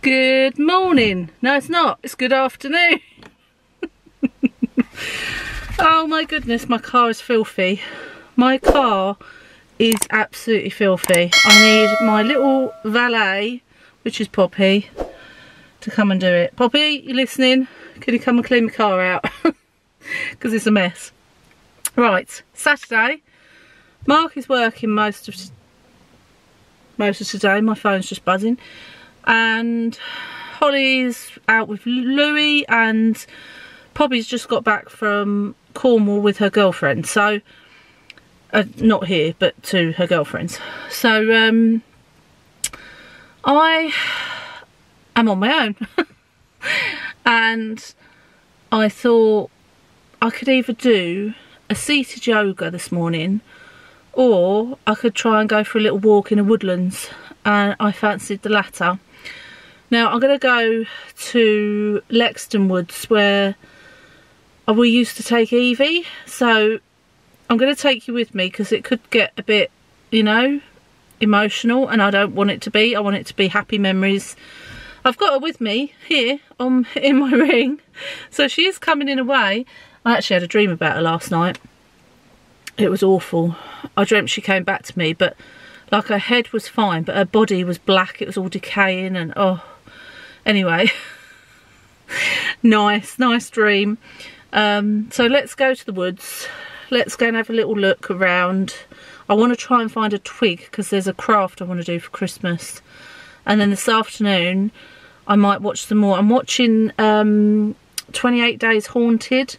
Good morning. No, it's not. It's good afternoon. oh my goodness, my car is filthy. My car is absolutely filthy. I need my little valet, which is Poppy, to come and do it. Poppy, you listening? Can you come and clean my car out? Because it's a mess. Right, Saturday. Mark is working most of most of today. My phone's just buzzing and Holly's out with Louis and Poppy's just got back from Cornwall with her girlfriend. So uh, not here but to her girlfriend's. So um, I am on my own. And I thought I could either do a seated yoga this morning or I could try and go for a little walk in the woodlands. And I fancied the latter now I'm going to go to Lexton Woods where we used to take Evie. So I'm going to take you with me because it could get a bit, you know, emotional and I don't want it to be. I want it to be happy memories. I've got her with me here on in my ring. So she is coming in a way. I actually had a dream about her last night. It was awful. I dreamt she came back to me but like her head was fine but her body was black. It was all decaying and oh Anyway, nice, nice dream. Um, so let's go to the woods. Let's go and have a little look around. I want to try and find a twig because there's a craft I want to do for Christmas. And then this afternoon, I might watch some more. I'm watching um, 28 Days Haunted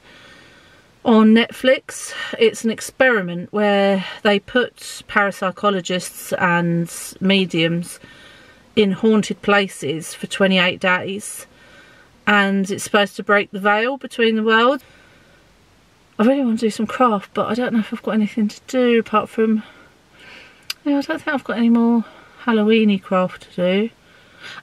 on Netflix. It's an experiment where they put parapsychologists and mediums in haunted places for 28 days and it's supposed to break the veil between the worlds. I really want to do some craft but I don't know if I've got anything to do apart from yeah, I don't think I've got any more Halloweeny craft to do.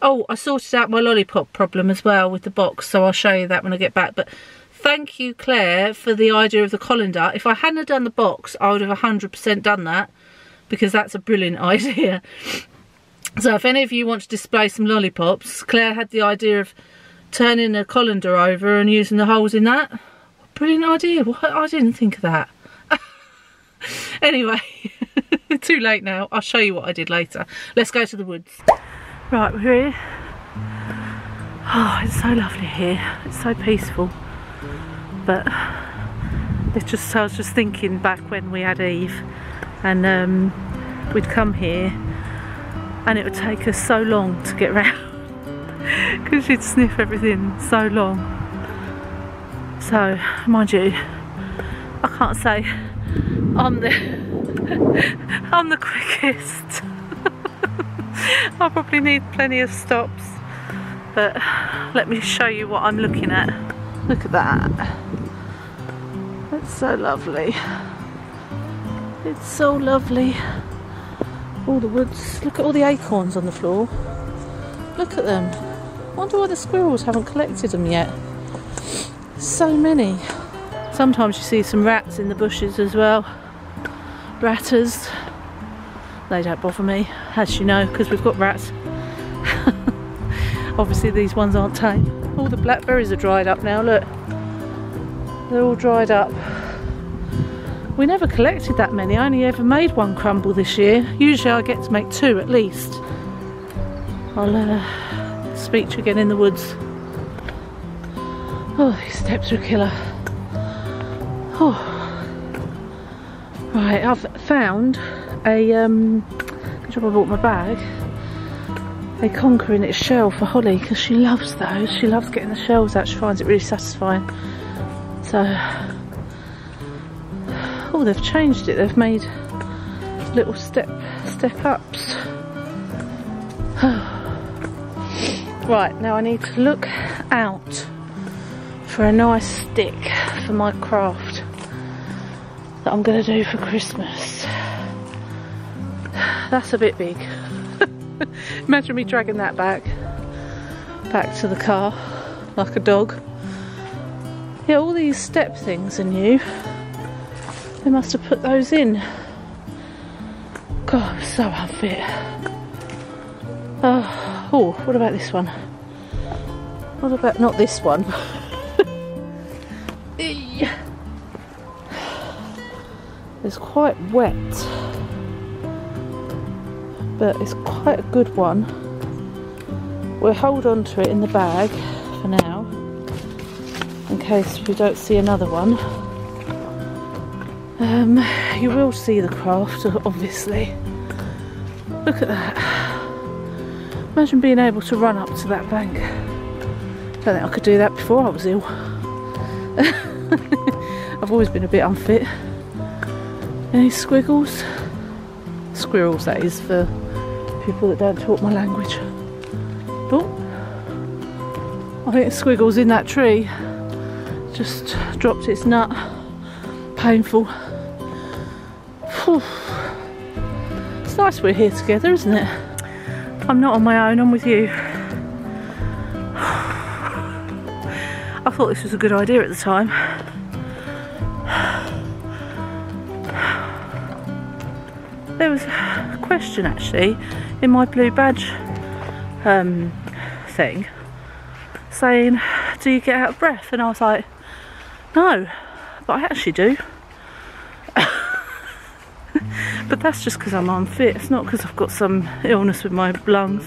Oh, I sorted out my lollipop problem as well with the box, so I'll show you that when I get back. But thank you, Claire, for the idea of the colander. If I hadn't done the box, I would have 100% done that because that's a brilliant idea. So if any of you want to display some lollipops, Claire had the idea of turning a colander over and using the holes in that. Brilliant idea. What? I didn't think of that. anyway, too late now. I'll show you what I did later. Let's go to the woods. Right, we're here. Oh, it's so lovely here. It's so peaceful. But it's just, I was just thinking back when we had Eve and um, we'd come here and it would take us so long to get round because she'd sniff everything so long. So mind you I can't say I'm the I'm the quickest. I probably need plenty of stops but let me show you what I'm looking at. Look at that. It's so lovely. It's so lovely all the woods. Look at all the acorns on the floor. Look at them. wonder why the squirrels haven't collected them yet. So many. Sometimes you see some rats in the bushes as well. Ratters. They don't bother me, as you know, because we've got rats. Obviously these ones aren't tame. All the blackberries are dried up now, look. They're all dried up. We never collected that many, I only ever made one crumble this year. Usually I get to make two at least. I'll uh, speak to you again in the woods. Oh, these steps are killer. Oh. Right, I've found a, um, good job I bought my bag, a conker in its shell for Holly because she loves those. She loves getting the shells out, she finds it really satisfying. So Oh, they've changed it. They've made little step step ups. right, now I need to look out for a nice stick for my craft that I'm going to do for Christmas. That's a bit big. Imagine me dragging that back, back to the car like a dog. Yeah, all these step things are new. They must have put those in. God, I'm so unfit. Oh, Oh, what about this one? What about not this one? it's quite wet, but it's quite a good one. We'll hold on to it in the bag for now, in case we don't see another one. Um, you will see the craft, obviously. Look at that. Imagine being able to run up to that bank. I don't think I could do that before I was ill. I've always been a bit unfit. Any squiggles? Squirrels, that is, for people that don't talk my language. Oh, I think squiggles in that tree just dropped its nut. Painful. It's nice we're here together, isn't it? I'm not on my own, I'm with you. I thought this was a good idea at the time. There was a question actually in my blue badge um, thing saying, Do you get out of breath? And I was like, No, but I actually do. But that's just because I'm unfit. It's not because I've got some illness with my lungs.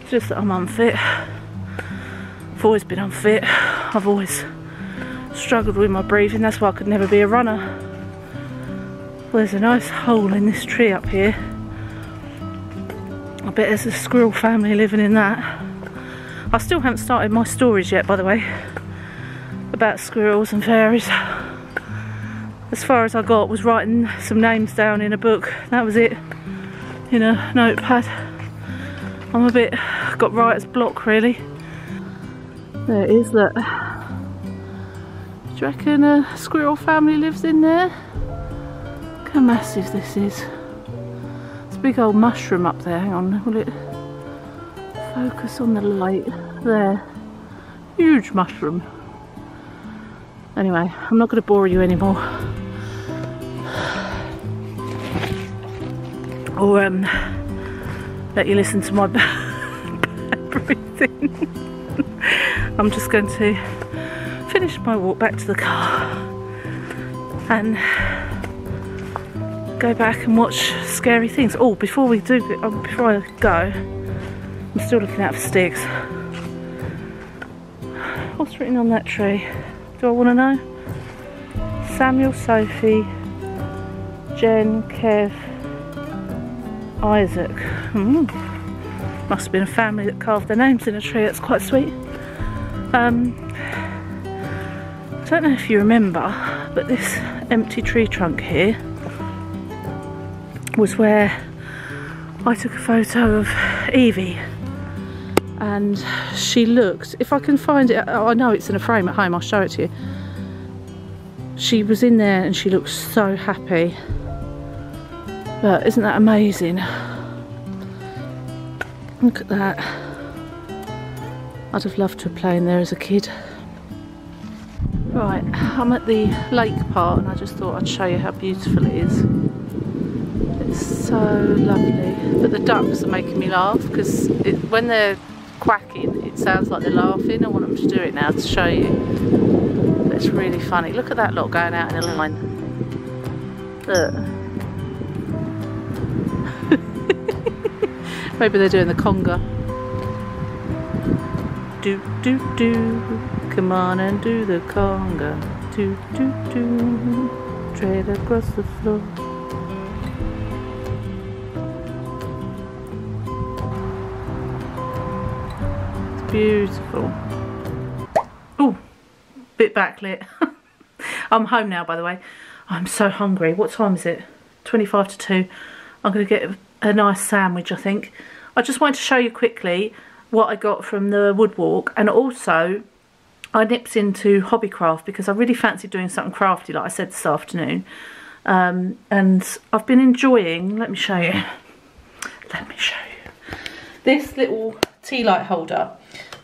It's just that I'm unfit. I've always been unfit. I've always struggled with my breathing. That's why I could never be a runner. Well, there's a nice hole in this tree up here. I bet there's a squirrel family living in that. I still haven't started my stories yet, by the way, about squirrels and fairies as far as I got was writing some names down in a book. That was it, in a notepad. I'm a bit, got writer's block really. There is, look. Do you reckon a squirrel family lives in there? Look how massive this is. It's a big old mushroom up there, hang on, will it focus on the light? There, huge mushroom. Anyway, I'm not going to bore you anymore. Or um, let you listen to my breathing. I'm just going to finish my walk back to the car and go back and watch scary things. Oh, before we do, um, before I go, I'm still looking out for sticks. What's written on that tree? Do I want to know? Samuel, Sophie, Jen, Kev, Isaac. Mm. Must have been a family that carved their names in a tree, that's quite sweet. Um, I don't know if you remember, but this empty tree trunk here was where I took a photo of Evie and she looked, if I can find it, I know it's in a frame at home, I'll show it to you. She was in there and she looked so happy. But isn't that amazing? Look at that. I'd have loved to have played in there as a kid. Right, I'm at the lake part and I just thought I'd show you how beautiful it is. It's so lovely. But the ducks are making me laugh because when they're quacking, it sounds like they're laughing. I want them to do it now to show you. But it's really funny. Look at that lot going out in a line. Look. Maybe they're doing the conga. Do do do, come on and do the conga. Do do do, tread across the floor. It's beautiful. Oh, bit backlit. I'm home now, by the way. I'm so hungry. What time is it? 25 to 2. I'm going to get a nice sandwich I think. I just wanted to show you quickly what I got from the woodwalk and also I nipped into Hobbycraft because I really fancied doing something crafty like I said this afternoon um, and I've been enjoying, let me show you, let me show you, this little tea light holder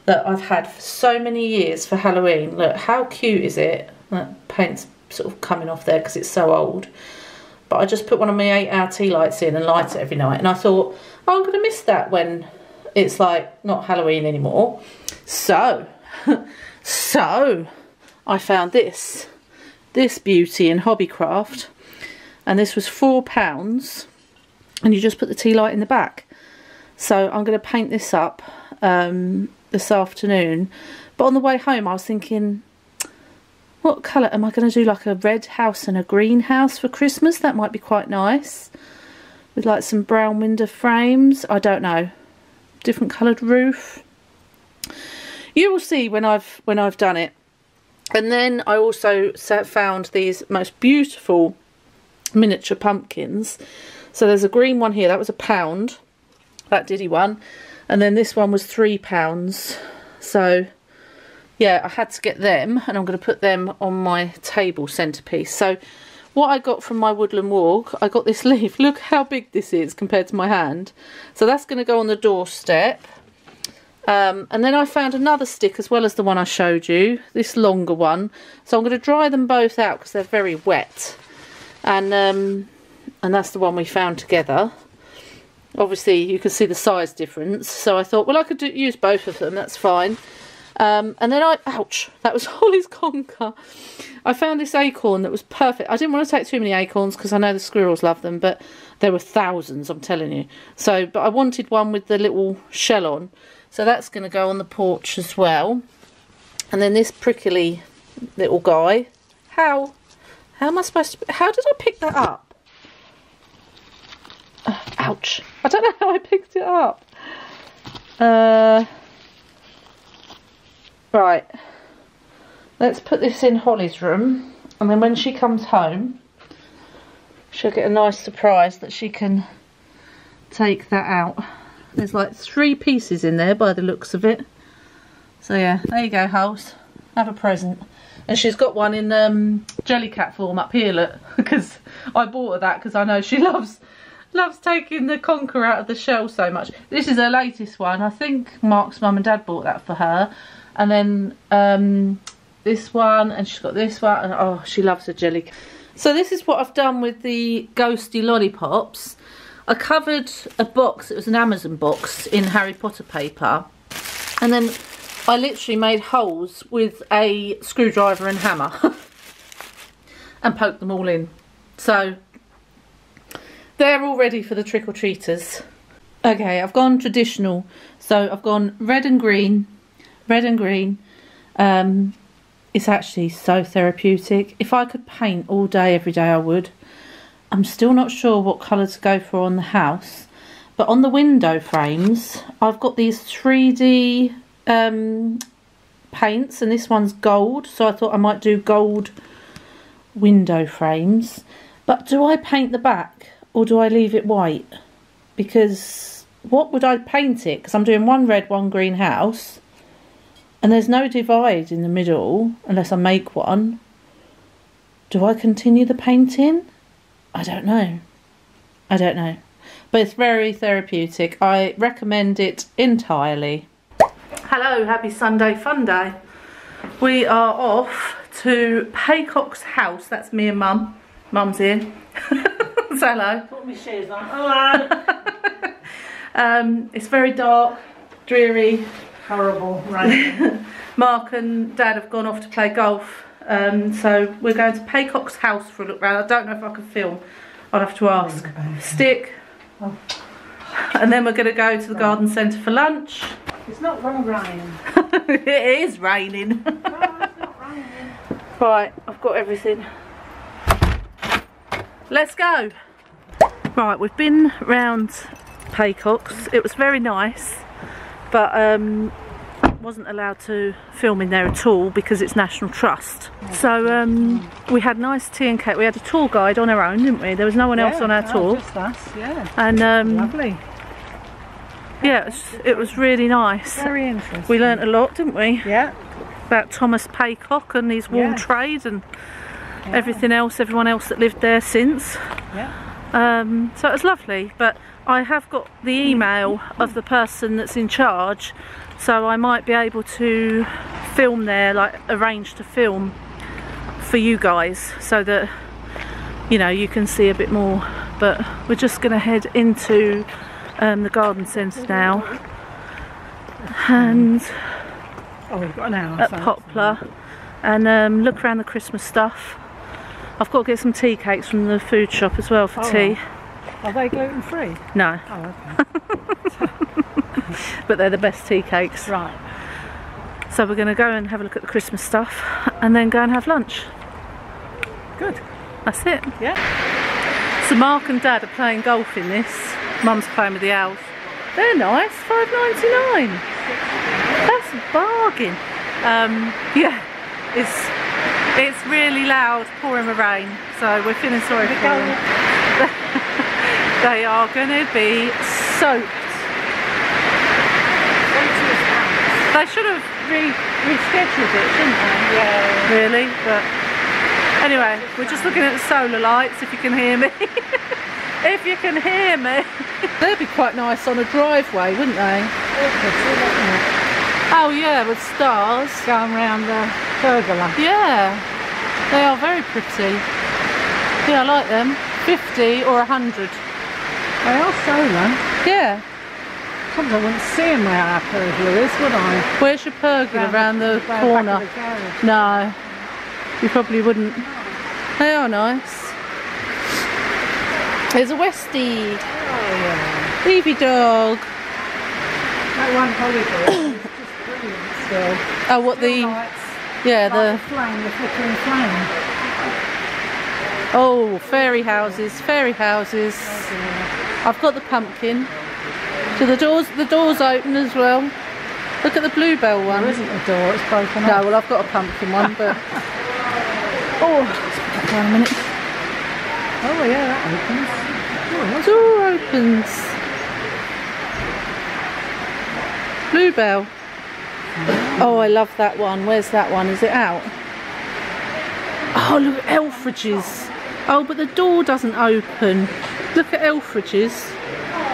that I've had for so many years for Halloween. Look, how cute is it? That paint's sort of coming off there because it's so old. But I just put one of my eight hour tea lights in and light it every night. And I thought, oh, I'm going to miss that when it's like not Halloween anymore. So, so I found this, this beauty in Hobbycraft and this was four pounds and you just put the tea light in the back. So I'm going to paint this up um, this afternoon. But on the way home I was thinking, what colour am I going to do like a red house and a green house for Christmas? That might be quite nice. With like some brown window frames. I don't know. Different coloured roof. You will see when I've when I've done it. And then I also found these most beautiful miniature pumpkins. So there's a green one here. That was a pound. That Diddy one. And then this one was three pounds. So yeah, I had to get them and I'm going to put them on my table centerpiece. So what I got from my woodland walk, I got this leaf. Look how big this is compared to my hand. So that's going to go on the doorstep. Um, and then I found another stick as well as the one I showed you, this longer one. So I'm going to dry them both out because they're very wet. And, um, and that's the one we found together. Obviously you can see the size difference. So I thought, well I could do, use both of them, that's fine. Um, and then I, ouch, that was Holly's conker. I found this acorn that was perfect. I didn't want to take too many acorns because I know the squirrels love them, but there were thousands, I'm telling you. So, but I wanted one with the little shell on. So that's going to go on the porch as well. And then this prickly little guy. How? How am I supposed to... How did I pick that up? Uh, ouch. I don't know how I picked it up. Uh... Right, let's put this in Holly's room and then when she comes home she'll get a nice surprise that she can take that out. There's like three pieces in there by the looks of it. So yeah, there you go Holes. Have a present. And she's got one in um, Jellycat form up here, look. Because I bought her that because I know she loves loves taking the conker out of the shell so much. This is her latest one. I think Mark's mum and dad bought that for her and then um, this one and she's got this one and oh she loves a jelly. So this is what I've done with the ghosty lollipops. I covered a box it was an Amazon box in Harry Potter paper. And then I literally made holes with a screwdriver and hammer and poked them all in. So they're all ready for the trick-or-treaters. Okay I've gone traditional. So I've gone red and green red and green. Um, it's actually so therapeutic. If I could paint all day, every day, I would. I'm still not sure what colour to go for on the house. But on the window frames, I've got these 3D um, paints. And this one's gold. So I thought I might do gold window frames. But do I paint the back or do I leave it white? Because what would I paint it? Because I'm doing one red, one green house. And there's no divide in the middle unless I make one. Do I continue the painting? I don't know. I don't know. But it's very therapeutic. I recommend it entirely. Hello, happy Sunday fun day. We are off to Paycocke's house. That's me and Mum. Mum's here. Say hello. Put my shoes on. Hello. um, it's very dark, dreary, horrible rain. Mark and Dad have gone off to play golf. Um, so we're going to Paycocke's house for a look round. I don't know if I can film. I'll have to ask. Stick. Oh. And then we're going to go to the garden centre for lunch. It's not going to rain. it is raining. no, it's not raining. Right, I've got everything. Let's go. Right, we've been round Paycocke's. It was very nice but um, wasn't allowed to film in there at all because it's National Trust. So um, we had nice tea and cake. We had a tour guide on our own, didn't we? There was no one else on our oh, tour. Just us, yeah. And um, lovely. Yeah, it was, it was, really nice. Very interesting. We learnt a lot, didn't we? Yeah. About Thomas Paycocke and his wool yeah. trade and yeah. everything else, everyone else that lived there since. Yeah. Um, so it was lovely, but I have got the email of the person that's in charge so I might be able to film there like arrange to film for you guys so that you know you can see a bit more but we're just going to head into um, the garden centre now and Oh, we've got an hour. at so- Poplar and um, look around the Christmas stuff. I've got to get some tea cakes from the food shop as well for Oh, tea. Are they gluten free? No, Oh, okay. but they're the best tea cakes. right. So we're going to go and have a look at the Christmas stuff and then go and have lunch. Good. That's it. Yeah. So Mark and Dad are playing golf in this. Mum's playing with the owls. They're nice, five ninety nine. That's a bargain. Um, yeah, it's it's really loud, pouring with rain. So we're feeling sorry for them. they are going to be soaked. They should have re- rescheduled it, shouldn't they? Yeah. really, but anyway, we're just looking at the solar lights if you can hear me. if you can hear me. They'd be quite nice on a driveway, wouldn't they? Oh yeah, with stars. Going round the pergola. Yeah, they are very pretty. Yeah, I like them. 50 or 100. They are solar. Yeah. Sometimes I wouldn't see them where our pergola is, would I? Where's your pergola around the back corner? the. No, you probably wouldn't. They are nice. There's a Westie. Oh, yeah. Evie dog. That one holiday is just brilliant still. Oh, what the? Lights, Yeah, the the. flame, the flickering flame. Oh, fairy houses, fairy houses. Oh, I've got the pumpkin. So the doors, the doors open as well. Look at the bluebell one. There isn't a door, it's broken No, well I've got a pumpkin one, but. oh, let's down a minute. Oh, yeah, that opens. Oh, Door opens. Bluebell. Mm. Oh, I love that one. Where's that one? Is it out? Oh, look at Elfridge's. Oh, but the door doesn't open. Look at Elfridge's.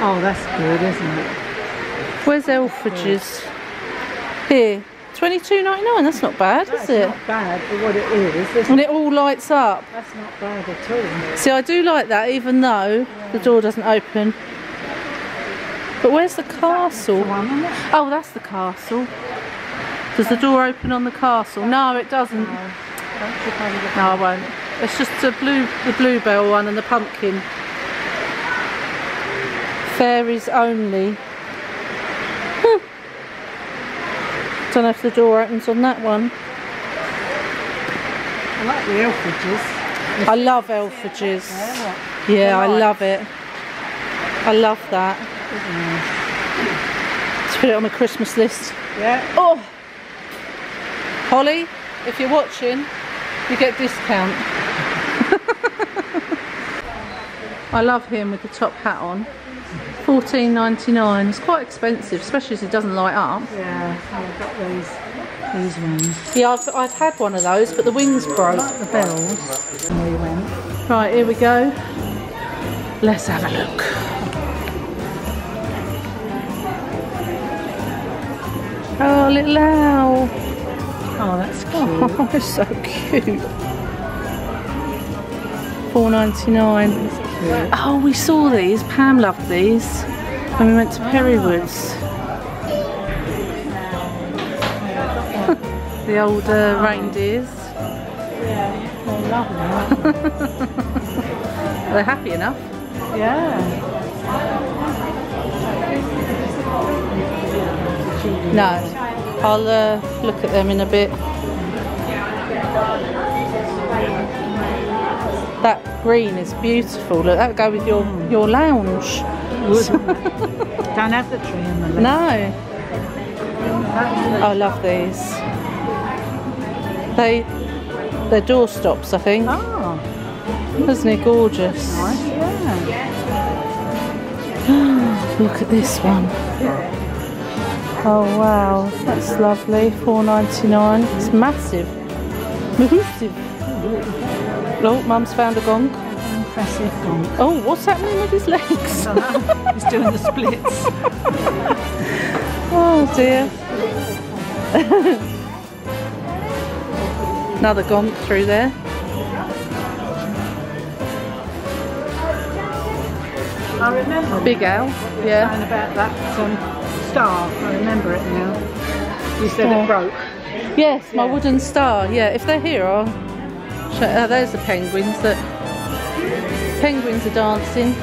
oh, that's good, isn't it? Where's Elfridge's? Here. Twenty-two ninety-nine. That's not bad, is That's it? not bad for what it is. And it all lights up. That's not bad at all. See, I do like that, even though the door doesn't open. But where's the castle? One, isn't it? Oh, that's the castle. Does the door open on the castle? No, it doesn't. Don't trip over the- No, I won't. It's just the blue, the bluebell one and the pumpkin. Fairies only. Hmm. Don't know if the door opens on that one. I like the Elfridges. I love Elfridges. Yeah, Yeah, I love it. I love that. Let's put it on the Christmas list. yeah. Oh, Holly, if you're watching, you get discount. I love him with the top hat on. 14.99. It's quite expensive, especially as it doesn't light up. Yeah, I've got these These ones. Yeah, I've, I've had one of those, but the wings broke. Like the bells. We right, here we go. Let's have a look. Oh, little owl. Oh, that's oh, cute. Oh, it's so cute. 4.99. Yeah. Oh, we saw these. Pam loved these when we went to Perrywoods. the old uh, reindeers. Yeah, they love them. They're happy enough. Yeah. No, I'll uh, look at them in a bit. That green is beautiful. Look, that would go with your your lounge. Don't have the tree in the left. No, I love these. They they're doorstops, I think. Oh, Isn't it gorgeous? nice, yeah. Look at this one. Oh wow, that's lovely. Four ninety nine. It's massive. Massive. Oh, Mum's found a gonk. Impressive gonk. Oh, what's happening with his legs? He's doing the splits. Oh dear. Another gonk through there. I remember Big owl. Yeah. saying about that um, star. I remember it now. You said Star. it broke. Yes, my Yeah. wooden star. Yeah, if they're here, I'll. Oh, there's the penguins. That penguins are dancing.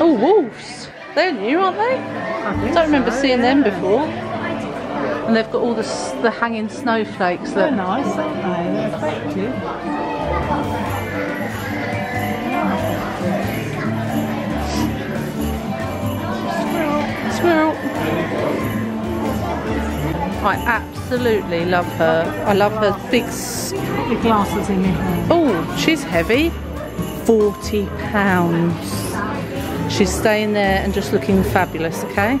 Oh, wolves. They're new, aren't they? I Don't remember so, seeing them before. And they've got all the the hanging snowflakes. They're That nice, aren't they? They're effective. squirrel. I absolutely love her. I love her big. Put your glasses in your hand. Oh, she's heavy. Forty pounds. She's staying there and just looking fabulous. Okay.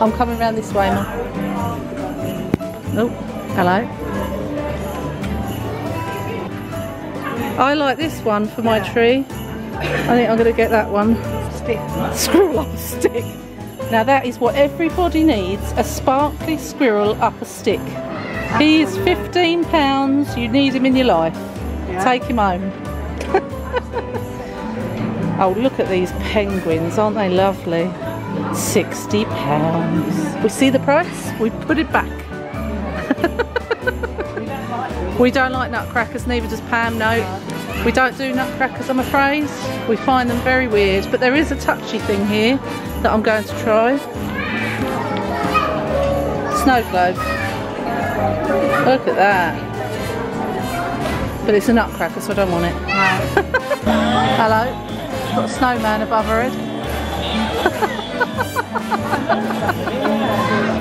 I'm coming round this way, Mum. Oh, hello. I like this one for my tree. I think I'm going to get that one. Stick. Up a stick. Now that is what everybody needs, a sparkly squirrel up a stick. He is 15 pounds, you need him in your life. Yeah. Take him home. oh, look at these penguins, aren't they lovely? 60 pounds. We see the price, we put it back. we don't like nutcrackers, neither does Pam, no. We don't do nutcrackers, I'm afraid. We find them very weird, but there is a touchy thing here that I'm going to try. Snow globe. Look at that. But it's a nutcracker, so I don't want it. Hello. Got a snowman above her head.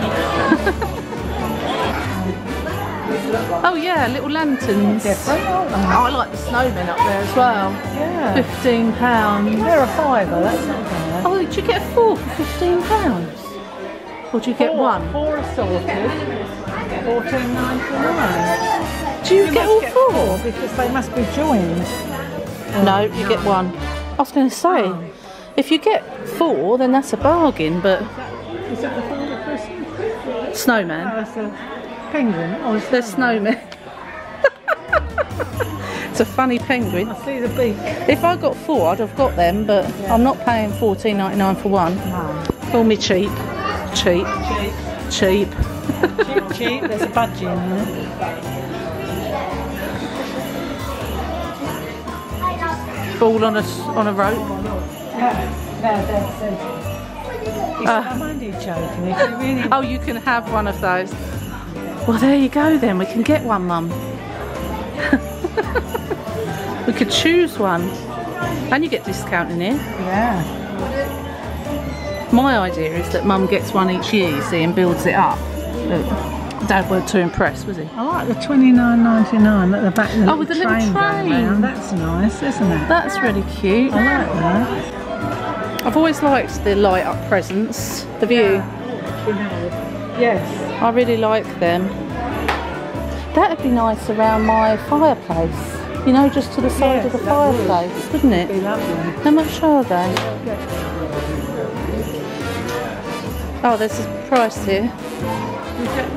oh yeah, little lanterns. Different. Oh, I like the snowmen up there as well. Yeah. Fifteen pounds. They're a fiver, that's not bad. Oh, did you get four for fifteen pounds? Or do you get Four- one? Four assorted. Fourteen ninety nine. Do you, get all get four? four because they must be joined. No, you get one. I was going to say, oh. if you get four, then that's a bargain. But Is that the Father snowman, Oh, penguin. Oh, it's they're snowmen. it's a funny penguin. I see the beak. If I got four, I'd have got them, but I'm not paying fourteen ninety nine for one. No. Call me cheap, cheap, Cheap. cheap. cheap, cheap. There's a budgie in there. Ball on a on a rope. Yeah, that's it. Joking. You really Oh, you can have one of those. Well, there you go then. We can get one, Mum. we could choose one. And you get discount in here. Yeah. My idea is that Mum gets one each year, you see, and builds it up. But Dad weren't too impressed, was he? I like the twenty nine ninety nine at the back. The Oh, with the little train going train. round. That's nice, isn't it? That's really cute. I like that. I've always liked the light up presents. Have you? Yes. I really like them. That'd be nice around my fireplace. You know, just to the side Yes, of the that would. fireplace, wouldn't it? How much are they? Oh, there's a price here.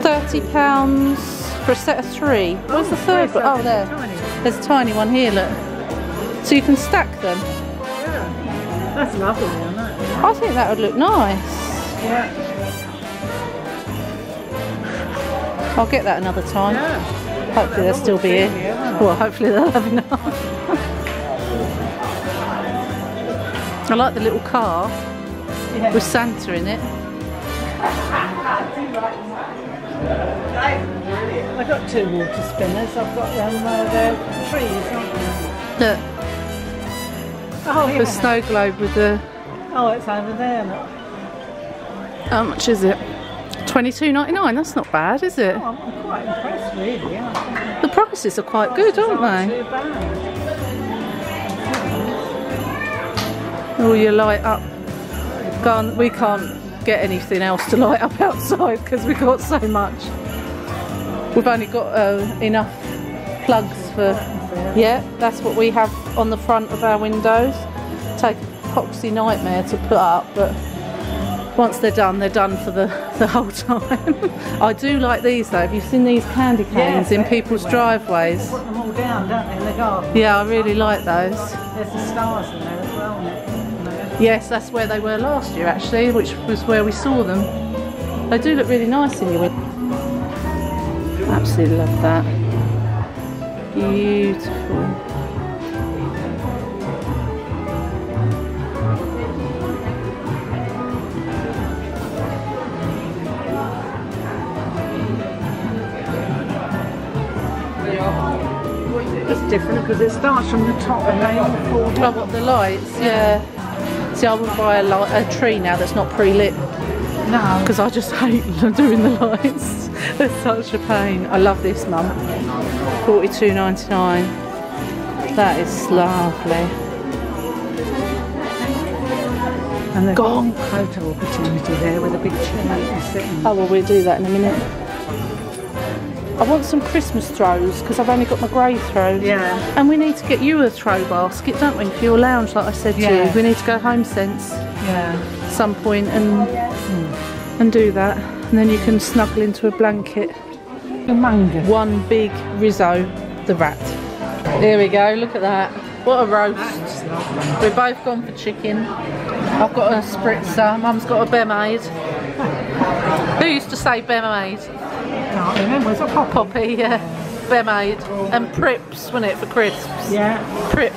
Thirty pounds for a set of three. Where's the third one? Oh, there. There's a tiny one here. Look. So you can stack them. Yeah. That's lovely, isn't it? I think that would look nice. Yeah. I'll get that another time. Yeah. Hopefully they'll still be here. Yeah. Well, hopefully they'll have enough. I like the little car Yeah. with Santa in it. I've got two water spinners. I've got them. Uh, they're trees? Look, Oh the snow globe with the. Oh, it's over there. Look. How much is it? Twenty-two ninety-nine. That's not bad, is it? Oh, I'm quite impressed, really. Think The prices are quite good, aren't they? not too bad. All your light up. Gone. We can't get anything else to light up outside because we've got so much. We've only got uh, enough plugs for. Yeah, that's what we have on the front of our windows. Take epoxy nightmare to put up, but once they're done, they're done for the, the whole time. I do like these though. Have you seen these candy canes in people's everywhere. driveways? Put them all down, don't they, in the garden? Yeah, I really like those. There's the stars in there as well. Yes, that's where they were last year actually, which was where we saw them. They do look really nice in your winter. Absolutely love that. Beautiful. Different because it starts from the top and they all fall down. Oh, the lights? Yeah. See, I would buy a, light, a tree now that's not pre-lit. No. Because I just hate doing the lights. They're such a pain. I love this, Mum. Forty-two ninety-nine. That is lovely. And the gone photo opportunity there with a big chair sitting. Oh, well, we'll do that in a minute. I want some Christmas throws because I've only got my grey throw. Yeah. And we need to get you a throw basket, don't we, for your lounge, like I said to Yeah. you. We need to go HomeSense Yeah. some point and oh, hmm, and do that. And then you can snuggle into a blanket. Humongous. One big Rizzo, the rat. Here we go, look at that. What a roast. We're both gone for chicken. I've got a spritzer, Mum's got a Bemaid. Who used to say Bemaid? Can't remember. It's a pop. Poppy, yeah. Bemaid. And Prips, wasn't it, for crisps? Yeah. Prips.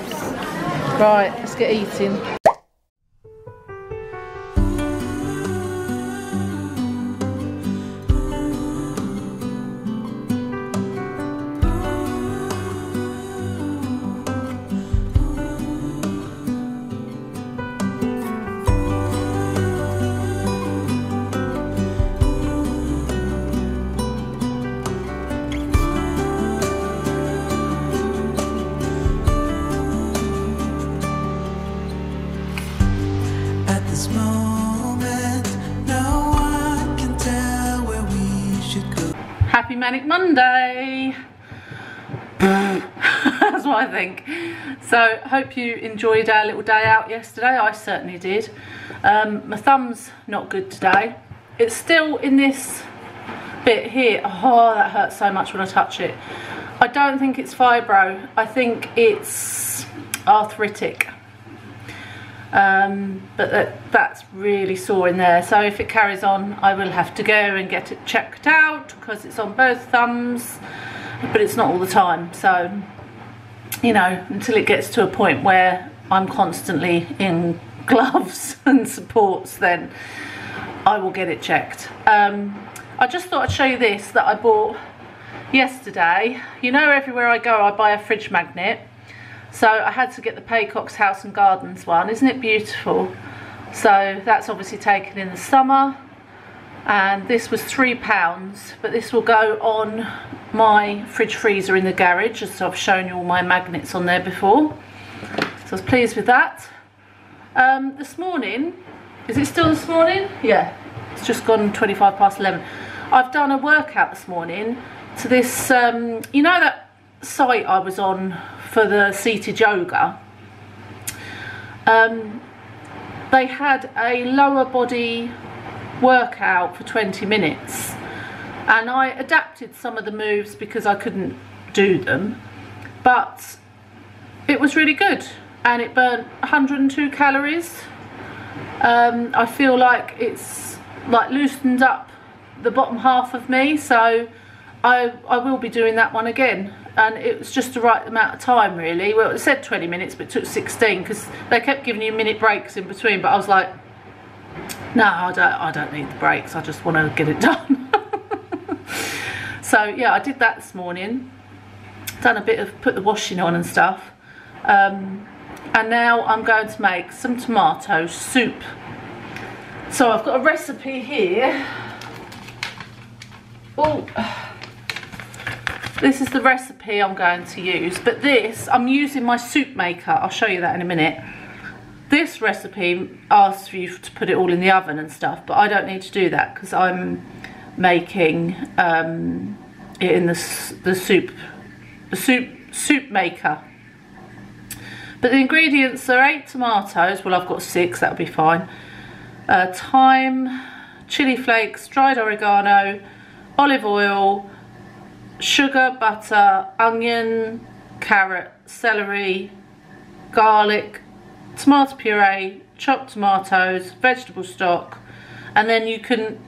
Right, let's get eating. Monday! That's what I think. So, hope you enjoyed our little day out yesterday. I certainly did. Um, my thumb's not good today. It's still in this bit here. Oh, that hurts so much when I touch it. I don't think it's fibro. I think it's arthritic. Um, but that, that's really sore in there. So if it carries on, I will have to go and get it checked out because it's on both thumbs, but it's not all the time. So, you know, until it gets to a point where I'm constantly in gloves and supports, then I will get it checked. Um, I just thought I'd show you this that I bought yesterday. You know, everywhere I go, I buy a fridge magnet. So I had to get the Paycocke's House and Gardens one. Isn't it beautiful? So that's obviously taken in the summer. And this was three pounds, but this will go on my fridge freezer in the garage, as I've shown you all my magnets on there before. So I was pleased with that. Um, this morning, is it still this morning? Yeah, it's just gone 25 past 11. I've done a workout this morning to this, um, you know that site I was on for the seated yoga? Um, they had a lower body workout for 20 minutes and I adapted some of the moves because I couldn't do them but it was really good and it burnt 102 calories um, I feel like it's like loosened up the bottom half of me so I, I will be doing that one again and it was just the right amount of time really. Well it said 20 minutes but it took 16 because they kept giving you minute breaks in between but I was like no I don't, I don't need the breaks I just want to get it done. So yeah I did that this morning. Done a bit of put the washing on and stuff. Um, and now I'm going to make some tomato soup. So I've got a recipe here. Oh this is the recipe I'm going to use but this I'm using my soup maker. I'll show you that in a minute. This recipe asks for you to put it all in the oven and stuff but I don't need to do that because I'm making um, it in the, the soup the soup soup maker. But the ingredients are eight tomatoes. Well I've got six that'll be fine. Uh, thyme chili flakes dried oregano olive oil sugar butter onion carrot celery garlic tomato puree, chopped tomatoes, vegetable stock, and then you can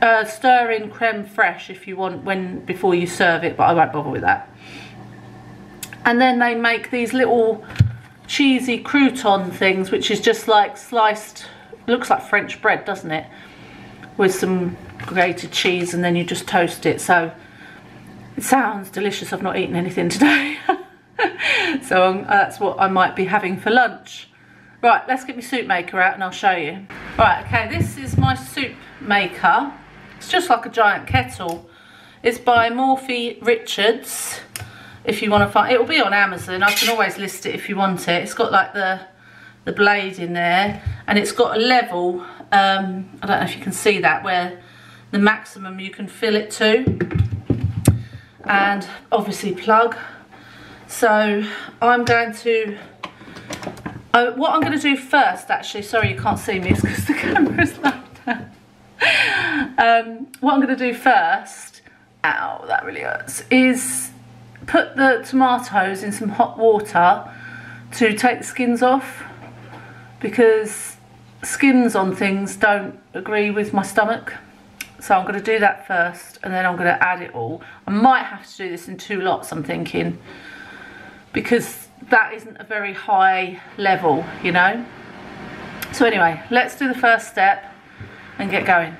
uh, stir in creme fraiche if you want when before you serve it, but I won't bother with that. And then they make these little cheesy crouton things, which is just like sliced, looks like French bread, doesn't it? With some grated cheese and then you just toast it. So it sounds delicious. I've not eaten anything today. so um, that's what I might be having for lunch. Right, let's get my soup maker out and I'll show you. Right, okay, this is my soup maker. It's just like a giant kettle. It's by Morphy Richards. If you want to find, it will be on Amazon. I can always list it if you want it. It's got like the the blade in there, and it's got a level. Um, I don't know if you can see that where the maximum you can fill it to, and obviously plug. So I'm going to Oh, what I'm going to do first, actually, sorry you can't see me, it's because the camera's like that. Um, what I'm going to do first, ow, that really hurts, is put the tomatoes in some hot water to take the skins off because skins on things don't agree with my stomach. So I'm going to do that first and then I'm going to add it all. I might have to do this in two lots, I'm thinking, because that isn't a very high level, you know. So anyway, let's do the first step and get going.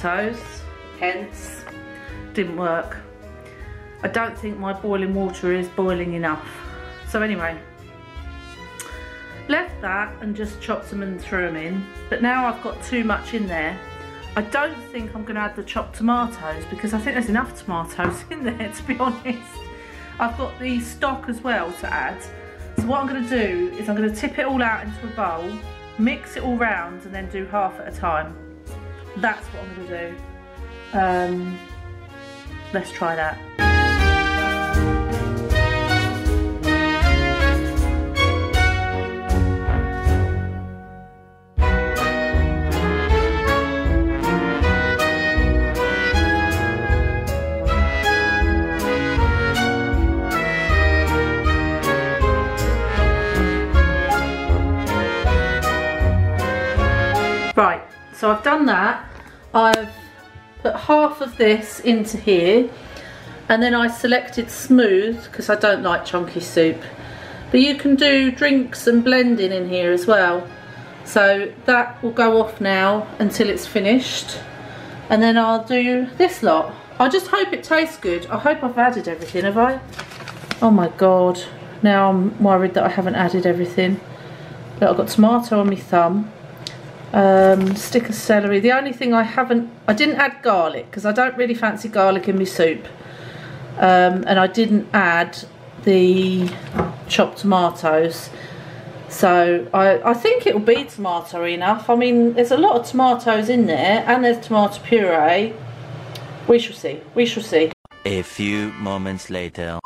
Tomatoes, hence didn't work. I don't think my boiling water is boiling enough. So anyway, left that and just chopped them and threw them in. But now I've got too much in there. I don't think I'm gonna add the chopped tomatoes because I think there's enough tomatoes in there to be honest. I've got the stock as well to add. So what I'm gonna do is I'm gonna tip it all out into a bowl, mix it all round and then do half at a time. That's what I'm going to do. Um, let's try that. So I've done that. I've put half of this into here and then I selected smooth because I don't like chunky soup. But you can do drinks and blending in here as well. So that will go off now until it's finished. And then I'll do this lot. I just hope it tastes good. I hope I've added everything, have I? Oh my God. Now I'm worried that I haven't added everything. But I've got tomato on my thumb um, stick of celery. The only thing I haven't, I didn't add garlic because I don't really fancy garlic in my soup. Um, and I didn't add the chopped tomatoes. So I, I think it'll be tomato enough. I mean, there's a lot of tomatoes in there and there's tomato puree. We shall see, we shall see. A few moments later.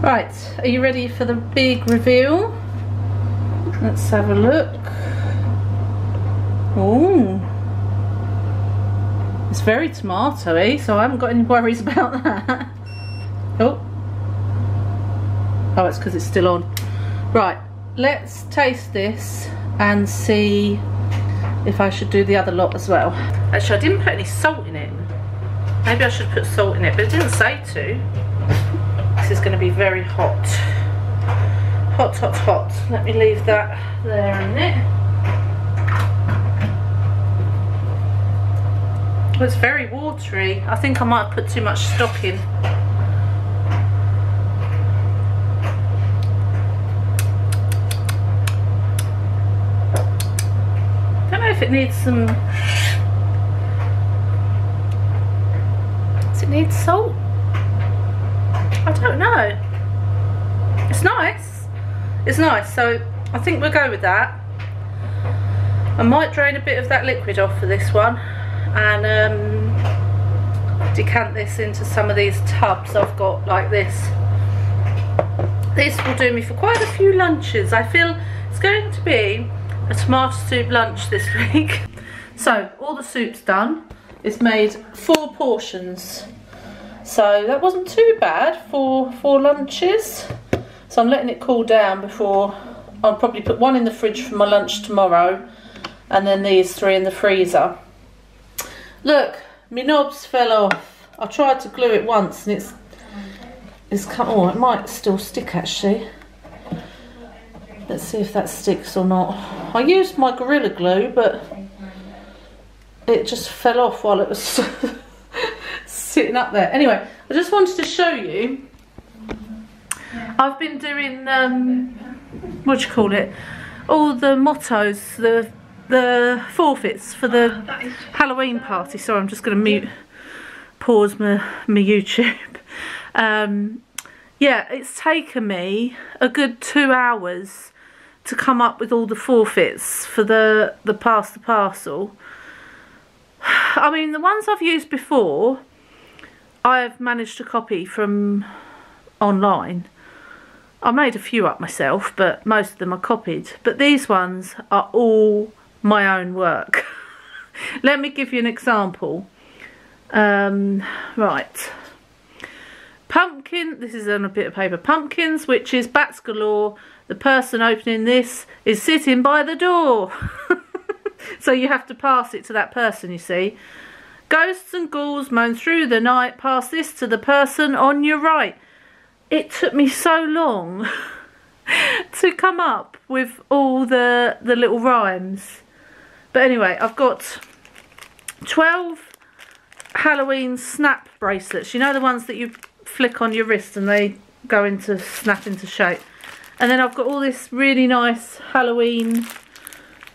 Right, are you ready for the big reveal? Let's have a look. Oh, it's very tomatoey, so I haven't got any worries about that. Oh, oh, it's because it's still on. Right, let's taste this and see if I should do the other lot as well. Actually, I didn't put any salt in it. Maybe I should put salt in it, but it didn't say to. This is going to be very hot. Hot, hot, hot. Let me leave that there a minute. Well, it's very watery. I think I might have put too much stock in. Don't know if it needs some... It it need salt? I don't know. It's nice. It's nice, so I think we'll go with that. I might drain a bit of that liquid off for this one and um, decant this into some of these tubs I've got like this. This will do me for quite a few lunches. I feel it's going to be a tomato soup lunch this week. So all the soup's done. It's made four portions. So that wasn't too bad for four lunches. So I'm letting it cool down before I'll probably put one in the fridge for my lunch tomorrow and then these three in the freezer. Look, my knobs fell off. I tried to glue it once and it's it's come oh it might still stick actually. Let's see if that sticks or not. I used my Gorilla Glue but it just fell off while it was sitting up there. Anyway, I just wanted to show you. I've been doing, um, what do you call it? All the mottos, the the forfeits for the Halloween party. Sorry, I'm just going to mute, pause my, my YouTube. Um, yeah, it's taken me a good two hours to come up with all the forfeits for the, the pass the parcel. I mean, the ones I've used before, I've managed to copy from online. I made a few up myself, but most of them are copied. But these ones are all my own work. Let me give you an example. Um, right. Pumpkin, this is on a bit of paper. Pumpkins, which is bats galore. The person opening this is sitting by the door. so you have to pass it to that person, you see. Ghosts and ghouls moan through the night. Pass this to the person on your right. It took me so long to come up with all the, the little rhymes. But anyway, I've got 12 Halloween snap bracelets. You know the ones that you flick on your wrist and they go into snap into shape. And then I've got all this really nice Halloween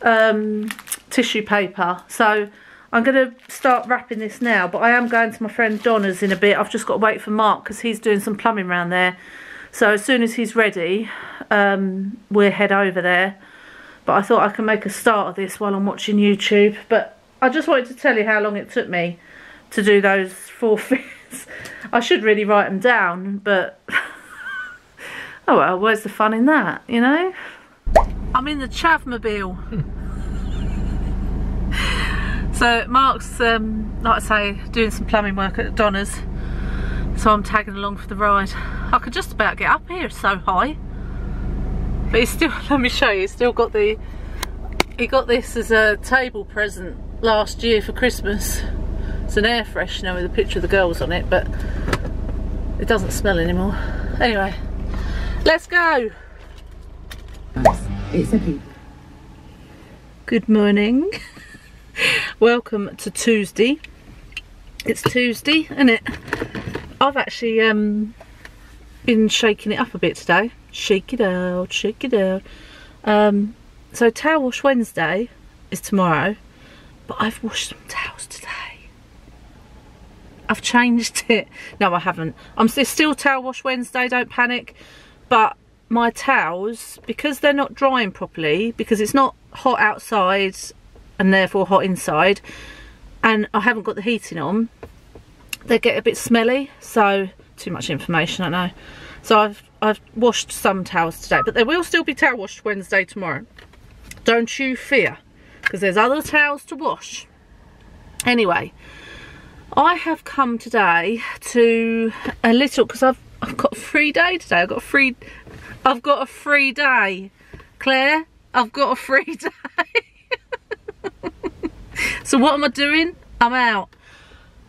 um, tissue paper. So I'm going to start wrapping this now. But I am going to my friend Donna's in a bit. I've just got to wait for Mark because he's doing some plumbing around there. So as soon as he's ready, um, we'll head over there. But I thought I can make a start of this while I'm watching YouTube. But I just wanted to tell you how long it took me to do those four things. I should really write them down, but... oh well, where's the fun in that, you know? I'm in the Chavmobile. so Mark's, um, like I say, doing some plumbing work at Donna's. So I'm tagging along for the ride. I could just about get up here, it's so high. But he's still, let me show you, he's still got the, he got this as a table present last year for Christmas. It's an air freshener with a picture of the girls on it, but it doesn't smell anymore. Anyway, let's go. It's a Good morning. Welcome to Tuesday. It's Tuesday, isn't it? I've actually um, been shaking it up a bit today. Shake it out, shake it out. Um, so towel wash Wednesday is tomorrow, but I've washed some towels today. I've changed it. No, I haven't. I'm still towel wash Wednesday, don't panic. But my towels, because they're not drying properly, because it's not hot outside and therefore hot inside, and I haven't got the heating on, they get a bit smelly. So, too much information, I know. So I've I've washed some towels today, but there will still be towel washed Wednesday tomorrow. Don't you fear, because there's other towels to wash. Anyway, I have come today to a little because I've I've got a free day today. I've got a free I've got a free day. Claire, I've got a free day. so what am I doing? I'm out.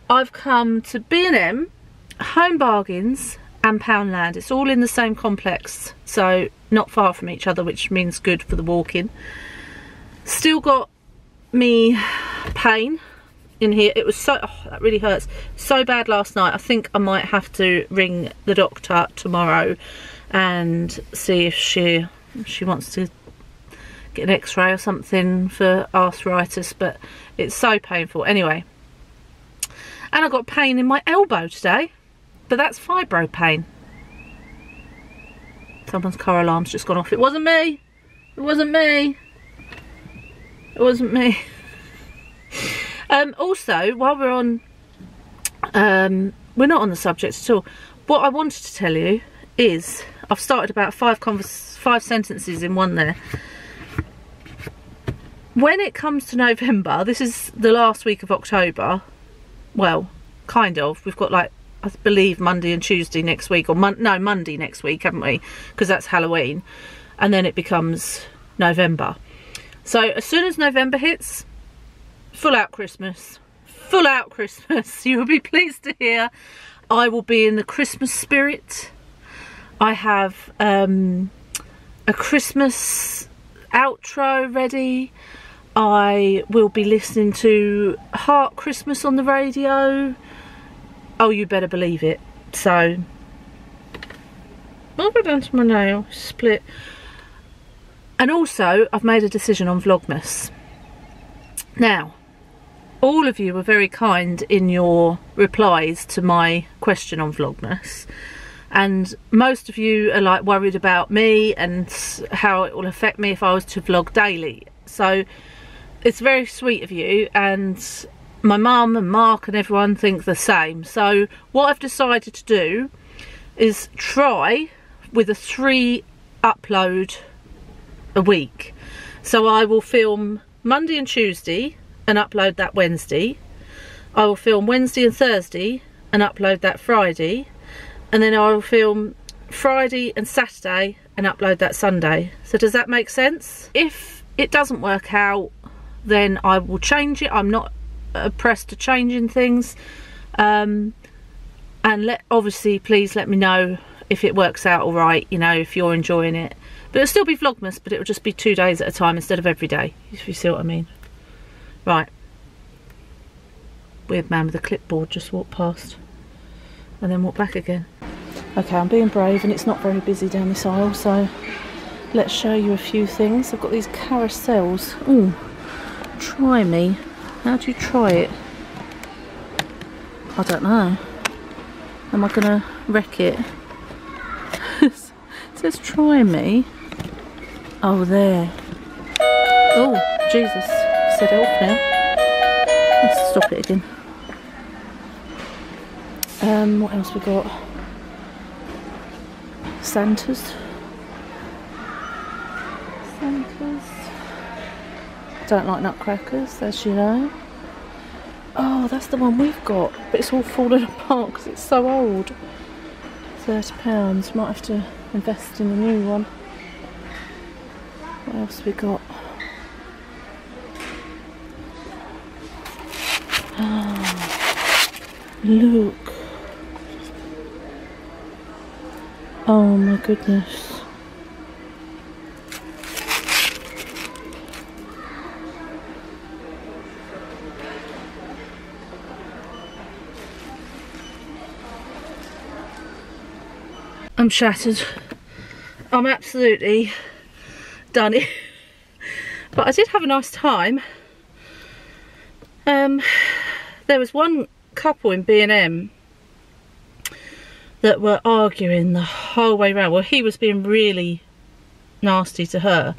I've come to B&M, Home Bargains and Poundland. It's all in the same complex, so not far from each other, which means good for the walking. Still got me pain in here. It was so, oh, that really hurts. So bad last night. I think I might have to ring the doctor tomorrow and see if she she wants to get an x-ray or something for arthritis, but it's so painful. Anyway, And I got pain in my elbow today, but that's fibro pain. Someone's car alarm's just gone off. It wasn't me. It wasn't me. It wasn't me. um, also, while we're on, um, we're not on the subject at all. What I wanted to tell you is I've started about five five sentences in one there. When it comes to November, this is the last week of October. Well, kind of. We've got like I believe Monday and Tuesday next week, or mon no Monday next week, haven't we? Because that's Halloween, and then it becomes November. So as soon as November hits, full out Christmas, full out Christmas. You will be pleased to hear I will be in the Christmas spirit. I have um, a Christmas outro ready. I will be listening to Heart Christmas on the radio. Oh, you better believe it. So, I'll go down to my nail, split. And also, I've made a decision on Vlogmas. Now, all of you were very kind in your replies to my question on Vlogmas. And most of you are like worried about me and how it will affect me if I was to vlog daily. So it's very sweet of you and my mum and Mark and everyone think the same. So what I've decided to do is try with a three upload a week. So I will film Monday and Tuesday and upload that Wednesday. I will film Wednesday and Thursday and upload that Friday. And then I will film Friday and Saturday and upload that Sunday. So does that make sense? If it doesn't work out, then I will change it. I'm not oppressed to changing things. Um, and let obviously please let me know if it works out all right, you know, if you're enjoying it. But it'll still be Vlogmas, but it'll just be two days at a time instead of every day, if you see what I mean. Right. Weird man with a clipboard just walked past and then walked back again. Okay, I'm being brave and it's not very busy down this aisle, so let's show you a few things. I've got these carousels. Ooh, try me. How do you try it? I don't know. Am I gonna wreck it? it says try me. Oh, there. Oh, Jesus. Said elf now. Let's stop it again. Um, what else we got? Santas. Don't like nutcrackers, as you know. Oh, that's the one we've got, but it's all falling apart because it's so old. £30. Might have to invest in a new one. What else we got? Oh, look. Oh my goodness. I'm shattered. I'm absolutely done but I did have a nice time. Um, there was one couple in B&M that were arguing the whole way around. Well, he was being really nasty to her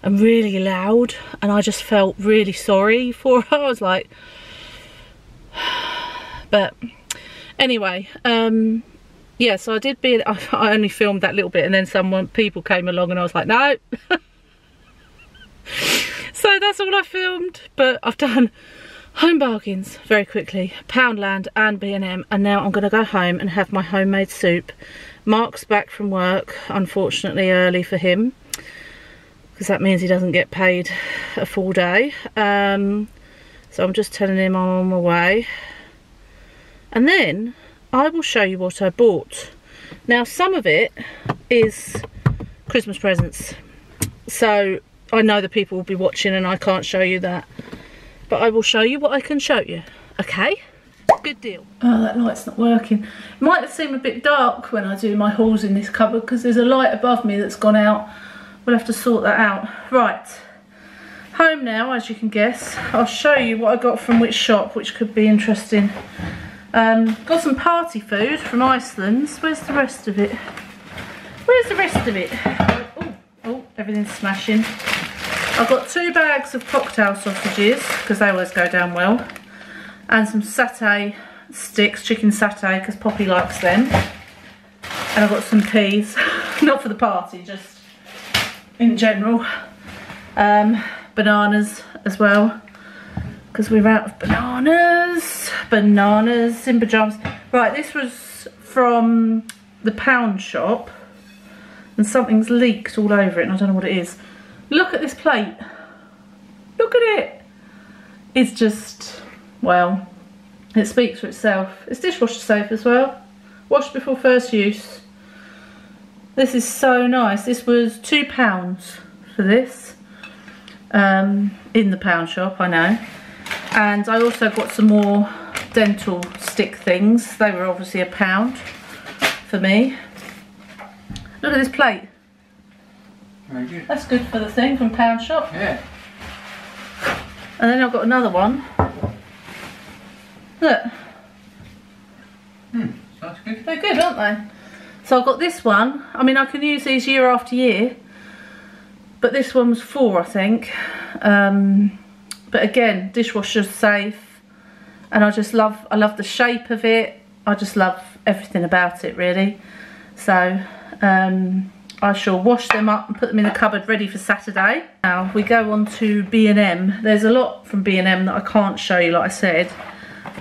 and really loud and I just felt really sorry for her. I was like, but anyway, um, yeah, so I did be, I, only filmed that little bit and then someone, people came along and I was like, no. so that's all I filmed, but I've done home bargains very quickly poundland and b&m and now i'm going to go home and have my homemade soup. Mark's back from work unfortunately early for him because that means he doesn't get paid a full day. Um, so i'm just telling him i'm on my way. And then i will show you what i bought now some of it is christmas presents so i know the people will be watching and i can't show you that but I will show you what I can show you. Okay? Good deal. Oh, that light's not working. It might seem a bit dark when I do my hauls in this cupboard because there's a light above me that's gone out. We'll have to sort that out. Right. Home now, as you can guess. I'll show you what I got from which shop, which could be interesting. Um, got some party food from Iceland. Where's the rest of it? Where's the rest of it? Oh, oh everything's smashing. I've got two bags of cocktail sausages, because they always go down well. And some satay sticks, chicken satay, because Poppy likes them. And I've got some peas, not for the party, just in general. Um, bananas as well, because we're out of bananas. Bananas in pyjamas. Right, this was from the pound shop. And something's leaked all over it, and I don't know what it is. Look at this plate. Look at it. It's just, well, it speaks for itself. It's dishwasher safe as well. Washed before first use. This is so nice. This was two pounds for this um, in the pound shop, I know. And I also got some more dental stick things. They were obviously a pound for me. Look at this plate. Very good. That's good for the thing from pound shop. Yeah. And then I've got another one. Look, Hmm. Good. they're good, aren't they? So I've got this one. I mean, I can use these year after year. But this one was four, I think. Um, but again, dishwasher safe. And I just love, I love the shape of it. I just love everything about it, really. So, um, I shall wash them up and put them in the cupboard ready for Saturday. Now, we go on to B&M. There's a lot from B&M that I can't show you, like I said.